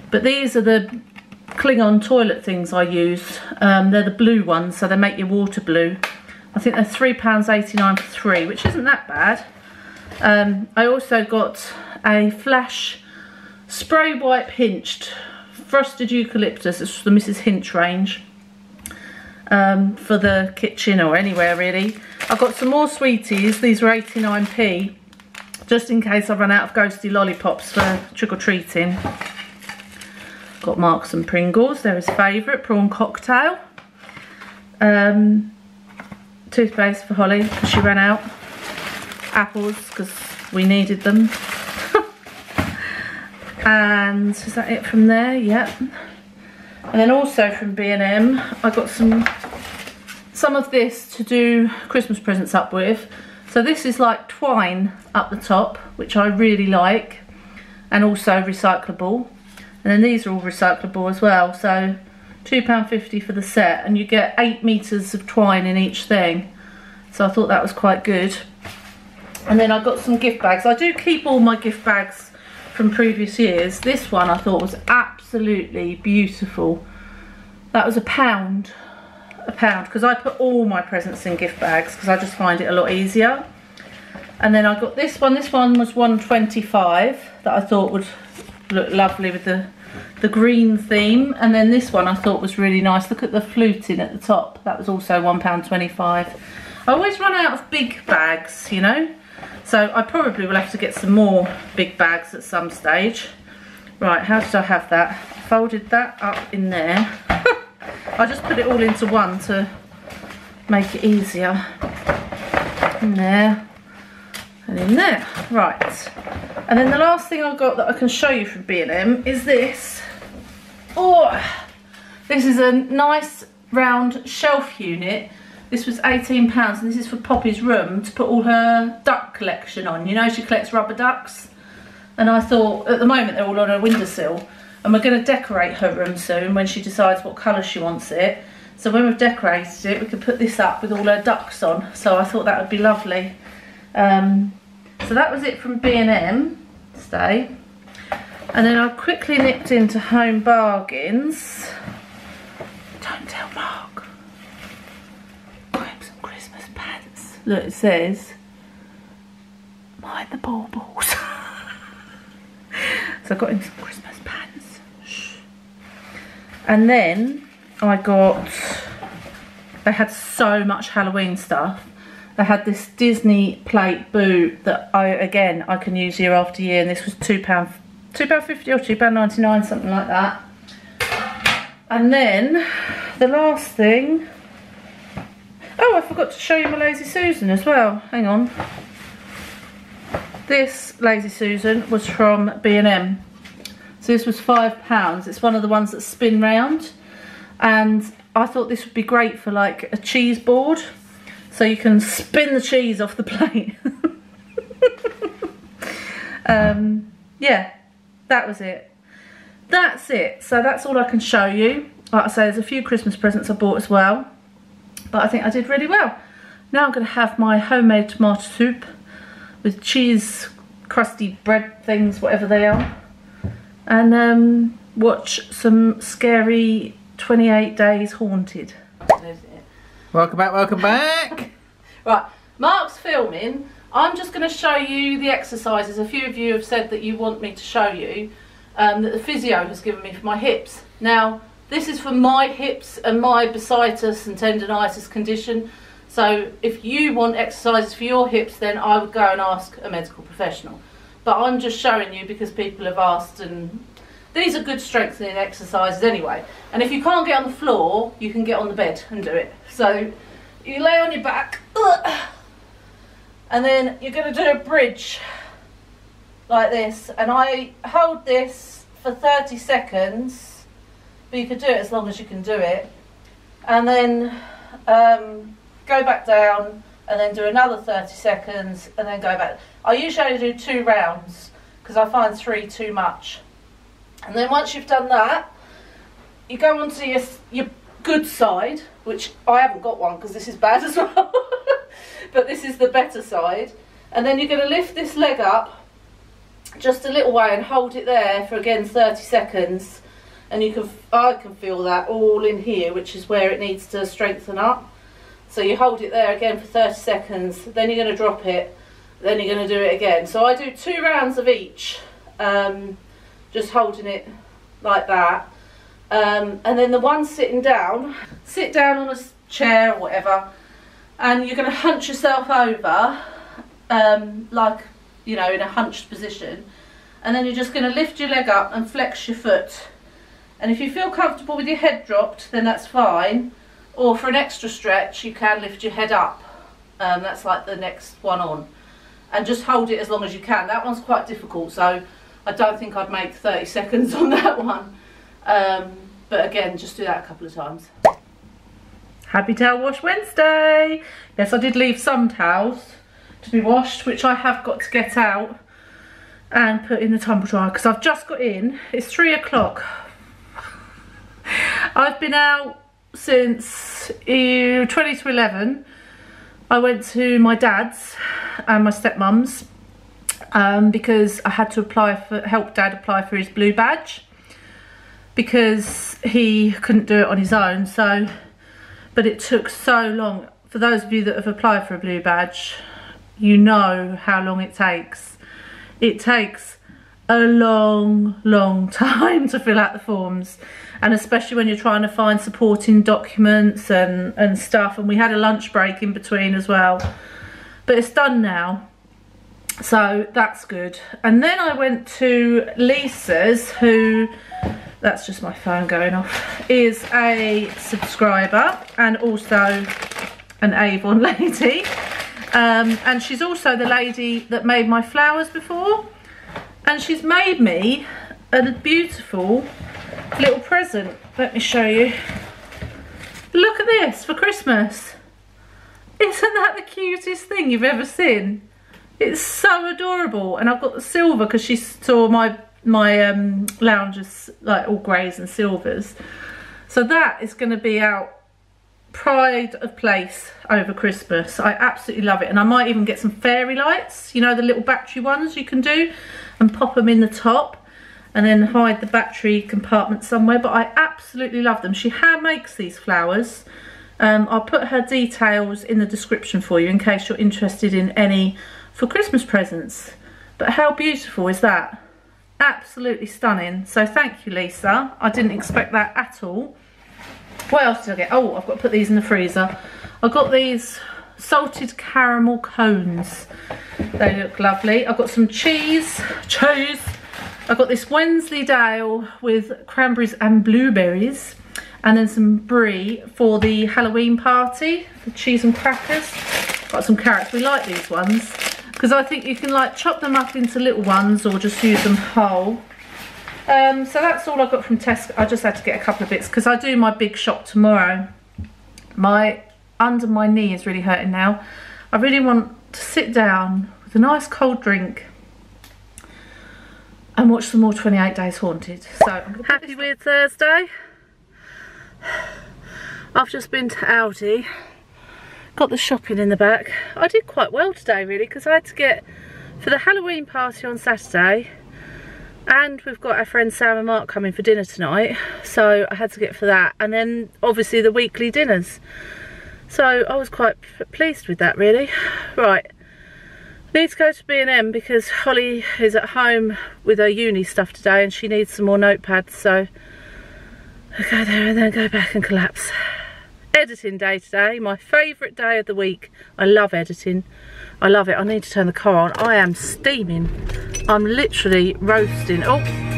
But these are the Klingon toilet things I use. Um, they're the blue ones, so they make your water blue. I think they're £3.89 for three, which isn't that bad. Um, I also got a Flash Spray wipe Pinched Frosted Eucalyptus. It's the Mrs Hinch range. Um, for the kitchen or anywhere really. I've got some more sweeties. These were 89p. Just in case I run out of ghosty lollipops for trick-or-treating. Got Marks and Pringles, they're his favourite, prawn cocktail. Um, toothpaste for Holly because she ran out. Apples because we needed them. And is that it from there? Yep. And then also from B&M, I got some some of this to do Christmas presents up with. So this is like twine up the top, which I really like, and also recyclable. And then these are all recyclable as well. So £2.50 for the set, and you get eight metres of twine in each thing. So I thought that was quite good. And then I got some gift bags. I do keep all my gift bags from previous years. This one I thought was absolutely beautiful. That was a pound, a pound, because I put all my presents in gift bags because I just find it a lot easier. And then I got this one. This one was 125 that I thought would look lovely with the the green theme. And then this one I thought was really nice. Look at the fluting at the top. That was also £1.25. I always run out of big bags, you know. So I probably will have to get some more big bags at some stage. Right, how did I have that? Folded that up in there. I just put it all into one to make it easier. In there. And in there. Right. And then the last thing I've got that I can show you from B&M is this. Oh, this is a nice round shelf unit. This was £18 and this is for Poppy's room to put all her duck collection on. You know she collects rubber ducks? And I thought, at the moment they're all on her windowsill and we're going to decorate her room soon when she decides what colour she wants it. So when we've decorated it, we could put this up with all her ducks on. So I thought that would be lovely. Um, so that was it from B&M today. And then I quickly nipped into Home Bargains. Don't tell Mark. Got him some Christmas pants. Look, it says, mind the baubles. so I got him some Christmas pants. Shh. And then I got, they had so much Halloween stuff. They had this Disney plate boot that I, again, I can use year after year. And this was £2, £2.50 or £2.99, something like that. And then the last thing, oh, I forgot to show you my Lazy Susan as well. Hang on. This Lazy Susan was from B&M. So this was five pounds. It's one of the ones that spin round. And I thought this would be great for like a cheese board. So you can spin the cheese off the plate. um, yeah, that was it. That's it. So that's all I can show you. Like I say, there's a few Christmas presents I bought as well. But I think I did really well. Now I'm going to have my homemade tomato soup with cheese, crusty bread things, whatever they are. And um, watch some scary 28 Days Haunted. Welcome back, welcome back. Right, Mark's filming. I'm just going to show you the exercises. A few of you have said that you want me to show you um, that the physio has given me for my hips. Now, this is for my hips and my bursitis and tendonitis condition. So if you want exercises for your hips, then I would go and ask a medical professional. But I'm just showing you because people have asked and these are good strengthening exercises anyway. And if you can't get on the floor, you can get on the bed and do it. So you lay on your back, and then you're going to do a bridge like this. And I hold this for 30 seconds, but you can do it as long as you can do it. And then um, go back down and then do another 30 seconds and then go back. I usually do two rounds because I find three too much. And then once you've done that, you go onto your, your good side, which I haven't got one because this is bad as well, but this is the better side. And then you're going to lift this leg up just a little way and hold it there for again 30 seconds. And you can, I can feel that all in here, which is where it needs to strengthen up. So you hold it there again for 30 seconds, then you're going to drop it, then you're going to do it again. So I do two rounds of each, um, just holding it like that. Um, and then the one sitting down, sit down on a chair or whatever, and you're going to hunch yourself over, um, like, you know, in a hunched position. And then you're just going to lift your leg up and flex your foot. And if you feel comfortable with your head dropped, then that's fine. Or for an extra stretch, you can lift your head up. Um, that's like the next one on. And just hold it as long as you can. That one's quite difficult, so I don't think I'd make 30 seconds on that one. Um, but again, just do that a couple of times. Happy Towel Wash Wednesday! Yes, I did leave some towels to be washed, which I have got to get out and put in the tumble dryer because I've just got in. It's three o'clock. I've been out since uh, 20 to 11. I went to my dad's and my stepmom's um, because I had to apply for help dad apply for his blue badge because he couldn't do it on his own. So but it took so long. For those of you that have applied for a blue badge you know how long it takes. It takes a long long time to fill out the forms and especially when you're trying to find supporting documents and and stuff. And we had a lunch break in between as well. But it's done now. So that's good. And then I went to Lisa's who that's just my phone going off is a subscriber and also an Avon lady. Um, and she's also the lady that made my flowers before. And she's made me a beautiful little present. Let me show you. Look at this for Christmas. Isn't that the cutest thing you've ever seen? It's so adorable. And I've got the silver because she saw my my um, lounges like all greys and silvers. So that is going to be out pride of place over Christmas. I absolutely love it. And I might even get some fairy lights you know the little battery ones you can do and pop them in the top and then hide the battery compartment somewhere but I absolutely love them she hand makes these flowers um, I'll put her details in the description for you in case you're interested in any for Christmas presents. But how beautiful is that? Absolutely stunning. So thank you, Lisa. I didn't expect that at all. What else did I get? Oh, I've got to put these in the freezer. I got these salted caramel cones. They look lovely. I've got some cheese. Cheese. I've got this Wensleydale with cranberries and blueberries. And then some brie for the Halloween party. The cheese and crackers. Got some carrots. We like these ones because I think you can like chop them up into little ones or just use them whole. Um, so that's all I got from Tesco. I just had to get a couple of bits because I do my big shop tomorrow. My under my knee is really hurting now. I really want to sit down with a nice cold drink and watch some more 28 Days Haunted. So happy Weird Thursday. I've just been to Aldi, got the shopping in the back. I did quite well today really because I had to get for the Halloween party on Saturday and we've got our friends Sam and Mark coming for dinner tonight so I had to get for that and then obviously the weekly dinners so I was quite pleased with that really right need to go to B&M because Holly is at home with her uni stuff today and she needs some more notepads so I'll go there and then go back and collapse. Editing day today my favourite day of the week. I love editing. I love it. I need to turn the car on. I am steaming. I'm literally roasting. Oh.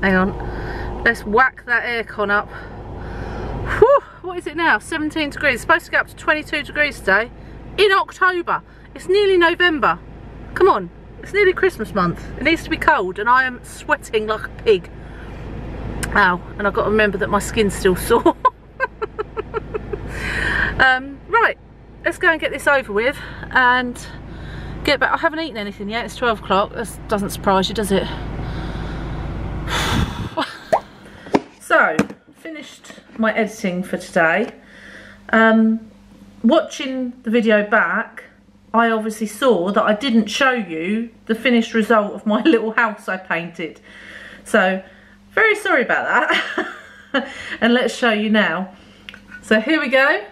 Hang on. Let's whack that aircon up. Whew, what is it now? 17 degrees it's supposed to get up to 22 degrees today. In October it's nearly November. Come on it's nearly Christmas month. It needs to be cold and I am sweating like a pig. Ow and I've got to remember that my skin's still sore. Um, right let's go and get this over with and get back. I haven't eaten anything yet it's 12 o'clock. That doesn't surprise you does it? So finished my editing for today. Um, watching the video back I obviously saw that I didn't show you the finished result of my little house I painted. So very sorry about that. And let's show you now. So here we go.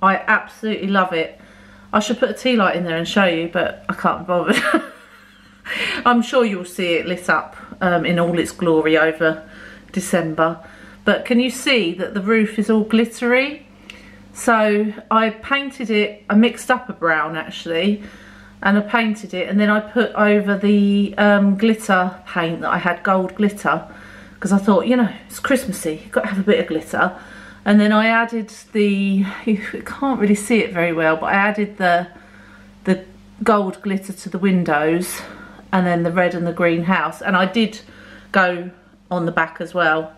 I absolutely love it. I should put a tea light in there and show you but I can't bother I'm sure you'll see it lit up um, in all its glory over December but can you see that the roof is all glittery? So I painted it I mixed up a brown actually and I painted it and then I put over the um, glitter paint that I had gold glitter because I thought you know it's Christmassy you've got to have a bit of glitter. And then I added the you can't really see it very well but I added the the gold glitter to the windows and then the red and the green house. And I did go on the back as well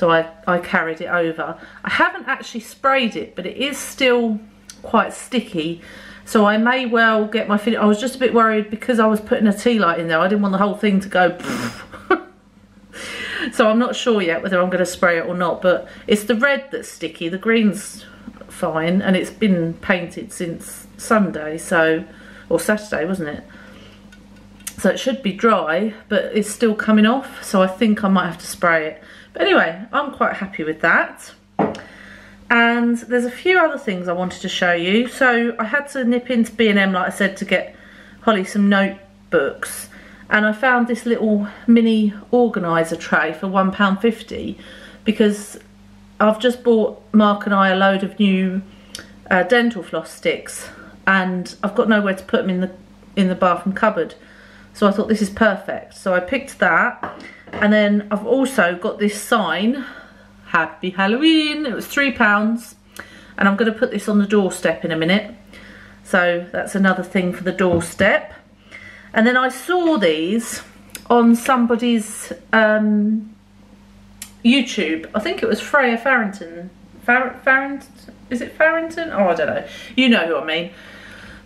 so I, I carried it over. I haven't actually sprayed it but it is still quite sticky so I may well get my finish. I was just a bit worried because I was putting a tea light in there I didn't want the whole thing to go so I'm not sure yet whether I'm going to spray it or not but it's the red that's sticky the green's fine and it's been painted since Sunday so or Saturday wasn't it so it should be dry, but it's still coming off. So I think I might have to spray it. But anyway, I'm quite happy with that. And there's a few other things I wanted to show you. So I had to nip into B&M, like I said, to get Holly some notebooks. And I found this little mini organiser tray for £1.50 because I've just bought Mark and I a load of new uh, dental floss sticks and I've got nowhere to put them in the in the bathroom cupboard. So I thought this is perfect. So I picked that. And then I've also got this sign, Happy Halloween. It was £3. And I'm going to put this on the doorstep in a minute. So that's another thing for the doorstep. And then I saw these on somebody's um, YouTube. I think it was Freya Farrington. Far Farrington? Is it Farrington? Oh, I don't know. You know who I mean.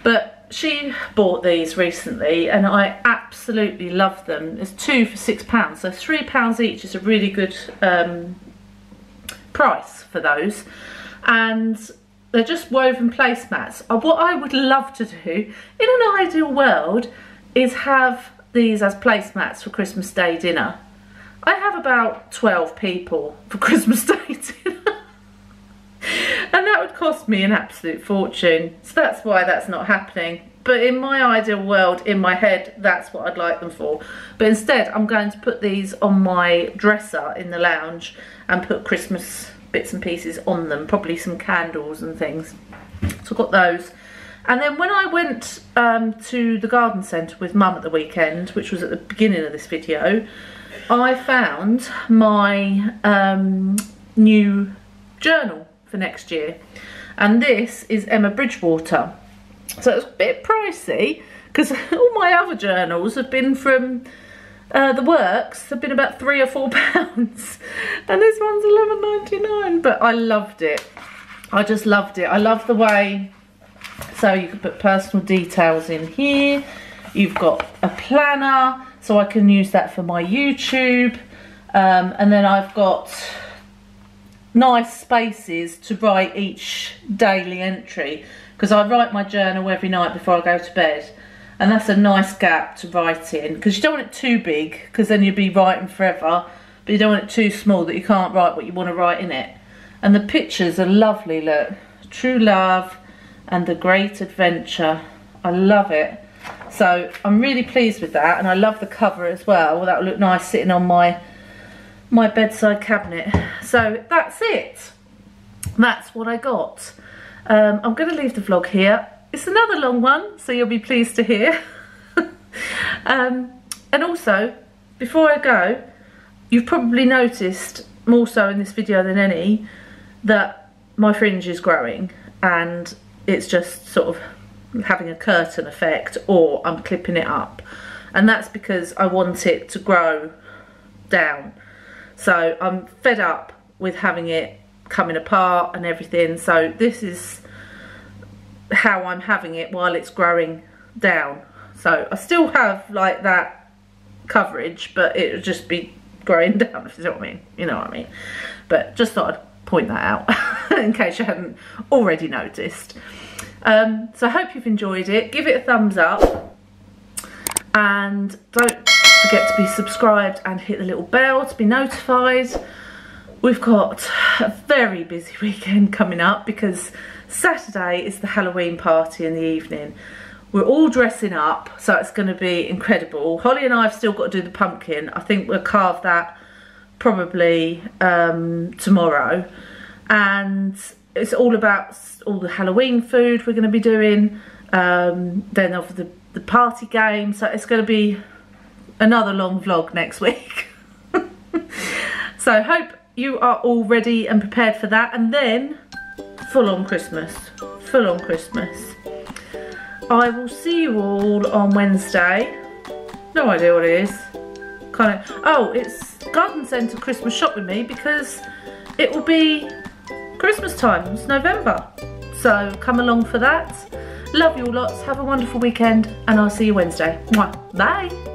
But she bought these recently and I absolutely love them. There's two for six pounds, so three pounds each is a really good um, price for those. And they're just woven placemats. Uh, what I would love to do in an ideal world is have these as placemats for Christmas Day dinner. I have about 12 people for Christmas Day dinner cost me an absolute fortune. So that's why that's not happening. But in my ideal world, in my head, that's what I'd like them for. But instead, I'm going to put these on my dresser in the lounge and put Christmas bits and pieces on them. Probably some candles and things. So I've got those. And then when I went um, to the garden centre with mum at the weekend, which was at the beginning of this video, I found my um, new journal for next year. And this is Emma Bridgewater. So it's a bit pricey because all my other journals have been from uh, the works have been about three or four pounds. And this one's 11.99 but I loved it. I just loved it. I love the way so you can put personal details in here. You've got a planner so I can use that for my YouTube. Um, and then I've got nice spaces to write each daily entry because I write my journal every night before I go to bed. And that's a nice gap to write in because you don't want it too big because then you'll be writing forever but you don't want it too small that you can't write what you want to write in it. And the pictures are lovely look. True love and the great adventure. I love it. So I'm really pleased with that and I love the cover as well. That will look nice sitting on my my bedside cabinet. So that's it. That's what I got. Um, I'm going to leave the vlog here. It's another long one, so you'll be pleased to hear. um, and also, before I go, you've probably noticed, more so in this video than any, that my fringe is growing and it's just sort of having a curtain effect or I'm clipping it up. And that's because I want it to grow down. So I'm fed up with having it coming apart and everything. So this is how I'm having it while it's growing down. So I still have like that coverage, but it would just be growing down, if you know what I mean. You know what I mean. But just thought I'd point that out in case you hadn't already noticed. Um, so I hope you've enjoyed it. Give it a thumbs up. And don't forget to be subscribed and hit the little bell to be notified. We've got a very busy weekend coming up because Saturday is the Halloween party in the evening. We're all dressing up, so it's going to be incredible. Holly and I have still got to do the pumpkin. I think we'll carve that probably um, tomorrow. And it's all about all the Halloween food we're going to be doing. Um, then of the, the party game. So it's going to be another long vlog next week. so hope you are all ready and prepared for that. And then full on Christmas, full on Christmas. I will see you all on Wednesday. No idea what it is. Kind of, oh, it's Garden Centre Christmas shop with me because it will be Christmas time, it's November. So come along for that. Love you all lots, have a wonderful weekend and I'll see you Wednesday. Mwah. Bye.